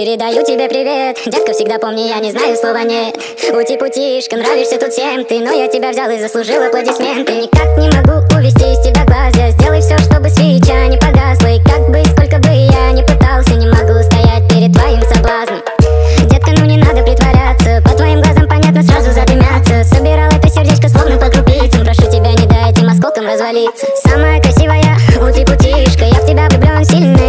Передаю тебе привет. Детка, всегда помни, я не знаю слова нет Ути-путишка, нравишься тут всем ты Но я тебя взял и заслужил аплодисменты. Никак не могу увести из тебя глаз Я сделай все, чтобы свеча не погасла. И как бы, сколько бы я ни пытался Не могу стоять перед твоим соблазном. Детка, ну не надо притворяться По твоим глазам понятно, сразу задымятся. Собирал это сердечко словно по крупицам. Прошу тебя, не дай этим осколкам развалиться. Самая красивая ути-путишка Я в тебя влюблен сильно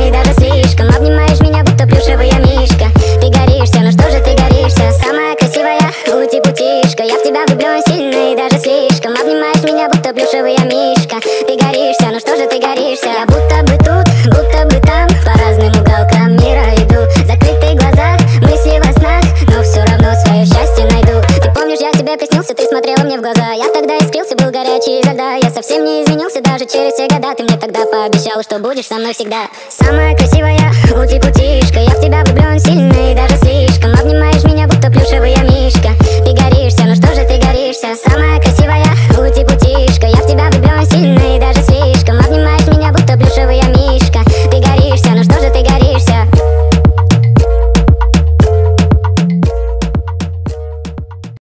ути-путишка Я в тебя влюблен сильно и даже слишком. Обнимаешь меня, будто плюшевая мишка. Ты горишься, ну что же ты горишься? Я будто бы тут, будто бы там. По разным уголкам мира иду. Закрытые глаза, мысли во снах Но все равно свое счастье найду. Ты помнишь, я тебе приснился, ты смотрела мне в глаза. Я тогда искрился, был горячий изо льда Я совсем не изменился даже через все года. Ты мне тогда пообещала, что будешь со мной всегда. Самая красивая ути-путишка Я